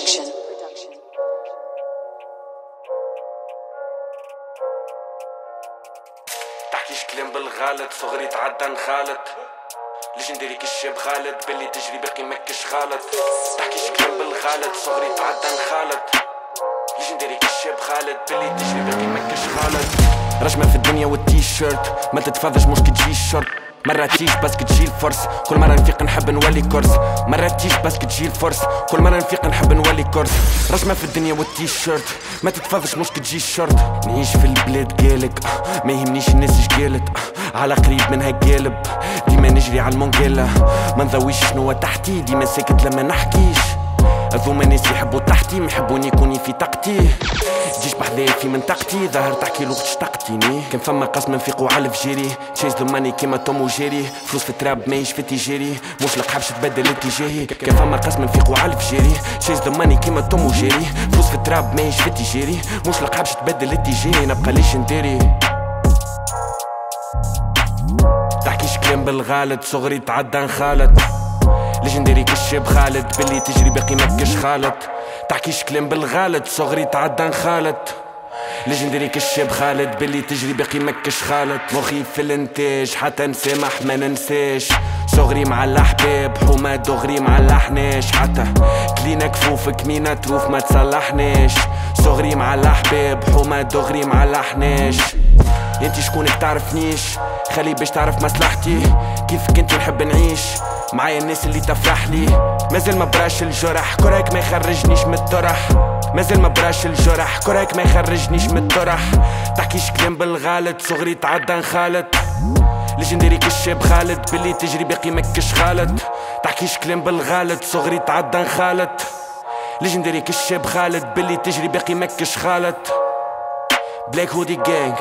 Production. تحكيش كلام بالغلط صغري تعدى نخالط ليجندري كالشاب خالد باللي تجري باقي مكش خالط تحكيش كلام بالغلط صغري تعدى نخالط ليجندري كالشاب خالد باللي تجري باقي مكش خالط رجمة في الدنيا والتيشيرت ما تتفضش مش كتجي الشرط. مرات تيش بس كتجي الفرص. كل مرة نفيق نحب نولي كورس. مرات تيش بس كتجي الفرص. كل مرة نفيق نحب نولي كورس. رجمة في الدنيا والتيشيرت. ما تتفضش مش كتجي الشرط نعيش في البلاد قالك آه، ما يهمنيش الناس اش قالت آه، على قريب منها قالب ديما نجري على المونجيلا ما نضويش شنو تحتي. ديما ساكت لما نحكيش. هذوما ناس يحبوا تحتي محبوني كوني في طاقتي. جيش بحذايا في منطقتي ظاهر تحكي لغة اشتقتيني كان فما قسم نفيق وعلف جيري تشيز ذا ماني كيما توم وجيري. فلوس في التراب ماهيش في تجاري مش لقحبش تبدل اتجاهي كان فما قسم نفيق وعلف جيري تشيز ذا ماني كيما توم وجيري. فلوس في التراب ماهيش في تجاري مش لقحبش تبدل اتجاهي نبقى ليش نديري. تحكيش كلام بالغالط صغري تعدى نخالط ليجندري كالشاب خالد؟ باللي تجري باقي مكش خالط تحكيش كلام بالغالط صغري تعدى نخالط ليجندري كالشاب خالد؟ باللي تجري باقي مكش خالط مخي في الانتاج حتى نسامح ما ننساش صغري مع الأحباب حومة دغري مع الأحناش. حتى كلينا كفوفك مينا تروف ما تصلحناش. صغري مع الأحباب حومة دغري مع الأحناش. انتي شكونك تعرفنيش خلي باش تعرف مصلحتي. كيفك انتي نحب نعيش؟ معايا الناس اللي تفرح لي مازال ما براش الجرح. كرهك ما يخرجنيش من الطرح. مازال ما براش الجرح. كرهك ما يخرجنيش من الطرح. تحكيش كلام بالغالط صغري تعدى نخالط ليجندري كالشاب خالد. باللي تجري باقي مكش خالد تحكيش كلام بالغالط صغري تعدى نخالط ليجندري كالشاب خالد. باللي تجري باقي مكش خالد بلاك هودي جانج